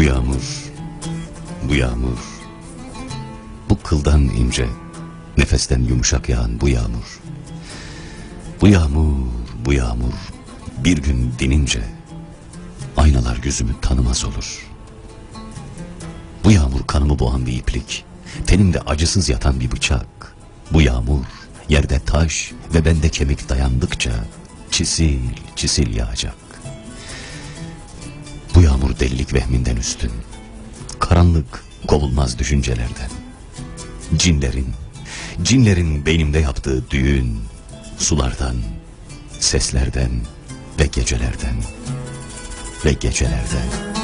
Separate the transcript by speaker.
Speaker 1: Bu yağmur, bu yağmur, bu kıldan ince, nefesten yumuşak yağan bu yağmur. Bu yağmur, bu yağmur bir gün dinince aynalar yüzümü tanımaz olur. Bu yağmur kanımı boğan bir iplik, tenimde acısız yatan bir bıçak. Bu yağmur yerde taş ve bende kemik dayandıkça çisil çisil yağacak. Delilik vehminden üstün. Karanlık kovulmaz düşüncelerden. Cinlerin, cinlerin beynimde yaptığı düğün, sulardan, seslerden ve gecelerden ve gecelerden.